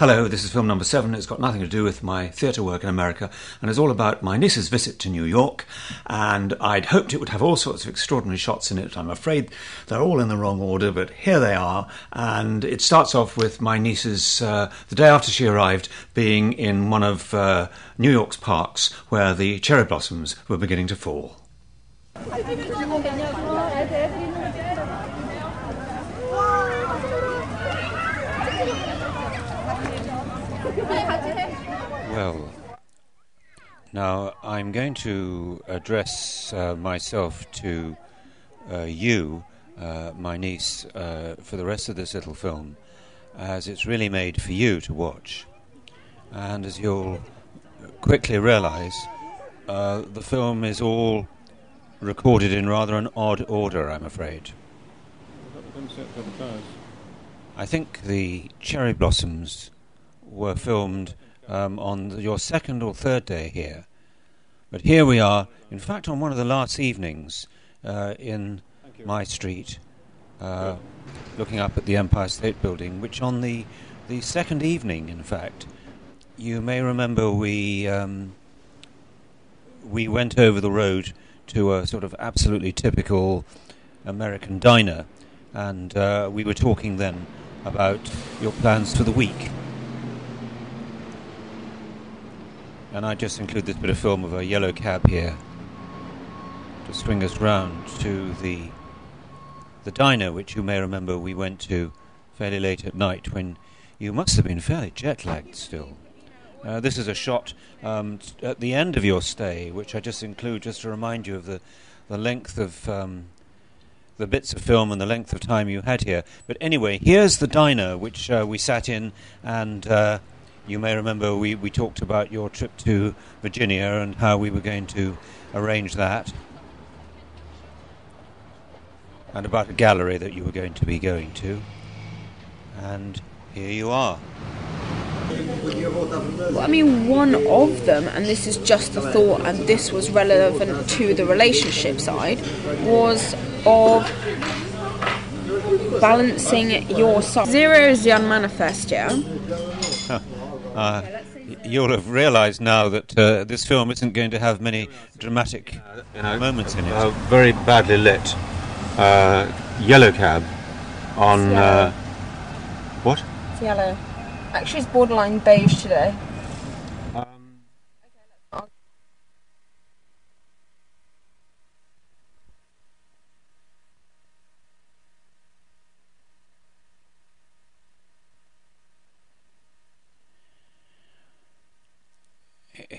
Hello, this is film number seven. It's got nothing to do with my theatre work in America and it's all about my niece's visit to New York. And I'd hoped it would have all sorts of extraordinary shots in it. I'm afraid they're all in the wrong order, but here they are. And it starts off with my niece's, uh, the day after she arrived, being in one of uh, New York's parks where the cherry blossoms were beginning to fall. Well, now I'm going to address uh, myself to uh, you, uh, my niece, uh, for the rest of this little film, as it's really made for you to watch. And as you'll quickly realize, uh, the film is all recorded in rather an odd order, I'm afraid. I think the cherry blossoms were filmed um, on your second or third day here. But here we are, in fact, on one of the last evenings uh, in my street, uh, looking up at the Empire State Building, which on the, the second evening, in fact, you may remember we, um, we went over the road to a sort of absolutely typical American diner, and uh, we were talking then about your plans for the week. And I just include this bit of film of a yellow cab here to swing us round to the the diner, which you may remember we went to fairly late at night when you must have been fairly jet lagged still. Uh, this is a shot um, t- at the end of your stay, which I just include just to remind you of the, the length of um, the bits of film and the length of time you had here. But anyway, here's the diner which uh, we sat in and. Uh, you may remember we, we talked about your trip to Virginia and how we were going to arrange that, and about a gallery that you were going to be going to. And here you are. Well, I mean, one of them, and this is just a thought, and this was relevant to the relationship side, was of balancing your side. Zero is the unmanifest, yeah? Uh, you'll have realised now that uh, this film isn't going to have many dramatic you know, moments in it. A very badly lit uh, yellow cab on Yellow. uh, what? It's yellow. Actually, it's borderline beige today.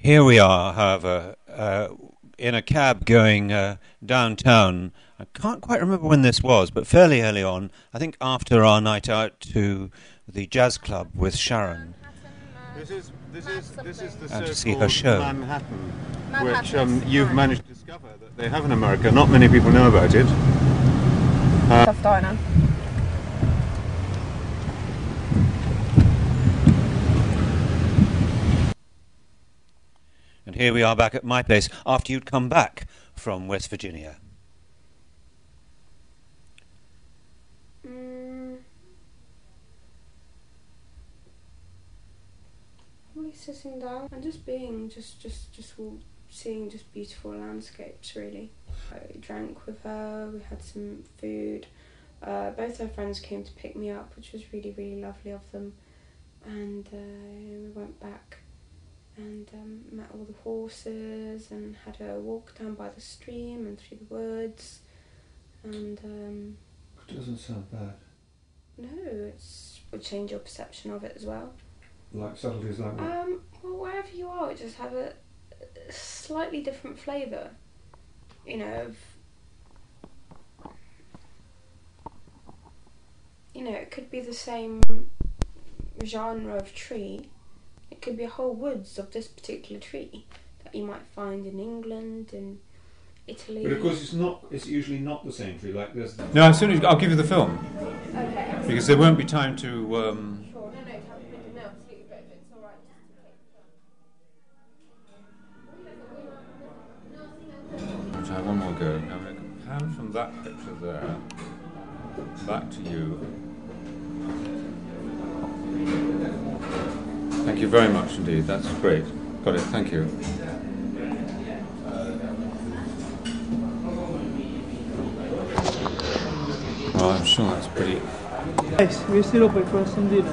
Here we are, however, uh, in a cab going uh, downtown. I can't quite remember when this was, but fairly early on. I think after our night out to the jazz club with Sharon. This is this is this is the And to see her show. Manhattan, which um, you've managed to discover that they have in America. Not many people know about it. Tough here we are back at my place after you'd come back from West Virginia. Mm. Sitting down and just being, just, just, just seeing just beautiful landscapes. Really, I drank with her. We had some food. Uh, both her friends came to pick me up, which was really, really lovely of them. And uh, we went back and um, met all the horses and had a walk down by the stream and through the woods. And um, It doesn't sound bad. no, it's would change your perception of it as well. Like subtleties like that Um, well, wherever you are, it just have a, a slightly different flavour. You know, of, you know, it could be the same genre of tree. It could be a whole woods of this particular tree that you might find in England and Italy. But of course, it's not. It's usually not the same tree. Like this. No, as soon as I'll give you the film Okay. because there won't be time to. Um, Sure. No, no, no, absolutely, but it's all right, I'll try one more go. Now I'm going to pan from that picture there back to you. You very much indeed. That's great. Got it. Thank you. Well, I'm sure that's pretty. Yes, vestilo poi con la sondina.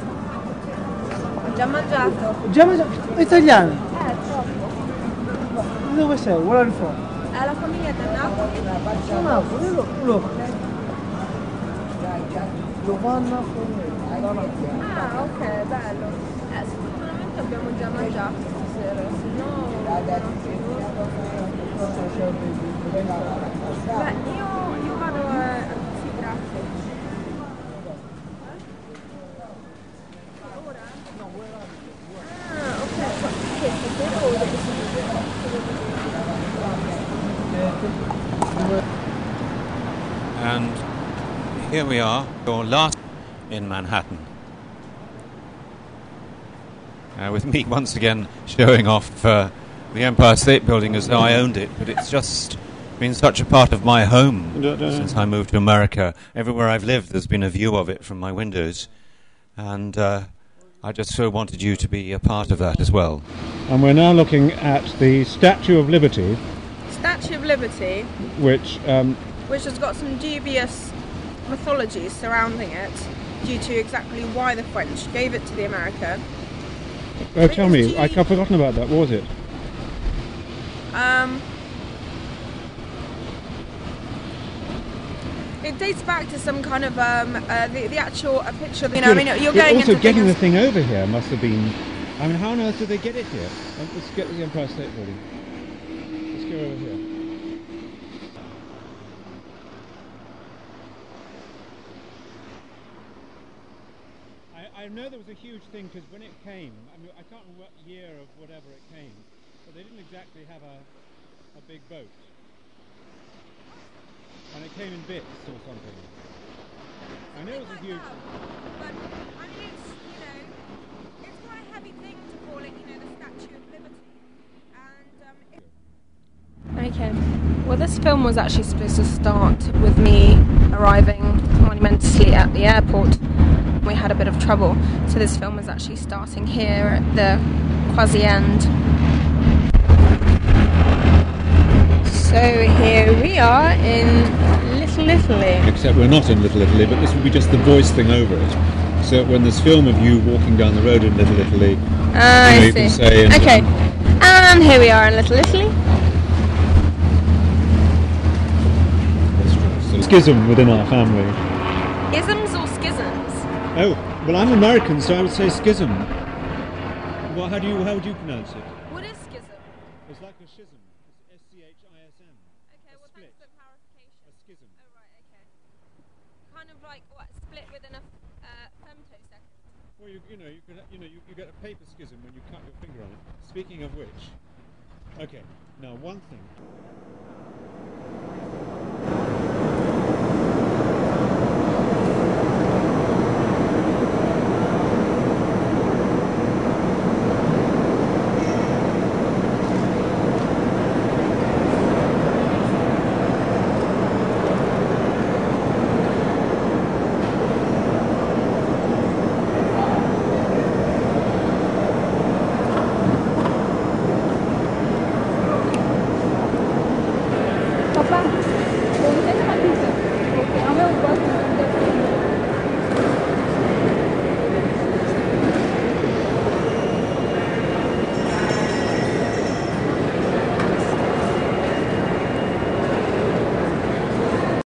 Ho già mangiato. Già mangiato? È italiano? Eh, troppo. Dove sei? Where are you from? È la famiglia da Napoli. Da Napoli, lo, lo. Giovanna Fornelli, Napoli. Ah, ok, bello. Eh, già stasera, se no... Beh, io, io vado a... Sì, grazie. Ora? Ah, ok. And here we are, your last in Manhattan. Uh, with me once again showing off uh, the Empire State Building as though I owned it, but it's just been such a part of my home Don't- don't- since I moved to America. Everywhere I've lived, there's been a view of it from my windows, and uh, I just so wanted you to be a part of that as well. And we're now looking at the Statue of Liberty, Statue of Liberty, which um, which has got some dubious mythology surrounding it due to exactly why the French gave it to the America. Oh, tell me, I- I've forgotten about that. What was it? Um, it dates back to some kind of um, uh, the, the actual a picture. You know, I mean, you're going also into getting the thing over here must have been. I mean, how on earth did they get it here? Let's get the Empire State Building. Let's go over here. Know there was a huge thing because when it came, I mean, I can't remember what year of whatever it came, but they didn't exactly have a, a big boat. And it came in bits or something. I know it was a huge. But I mean, it's you know, it's quite a heavy thing to call it, you know, the Statue of Liberty. And um, okay. Well, this film was actually supposed to start with me arriving monumentally at the airport. We had a bit of trouble, so this film is actually starting here at the quasi end. So here we are in Little Italy. Except we're not in Little Italy, but this would be just the voice thing over it. So when there's film of you walking down the road in Little Italy, Ah, you know, I you can say okay, and here we are in Little Italy. schism within our family. Isms? Oh, well, I'm American, so I would say schism. Well, how do you how would you pronounce it? What is schism? It's like a schism. It's S C H I S M. Okay, A well, split. thanks for the clarification. A schism. Oh, right, okay. Kind of like what? Split within a uh, femtosecond. Well, you, you know, you could you know you, you get a paper schism when you cut your finger on it. Speaking of which, okay. Now, one thing.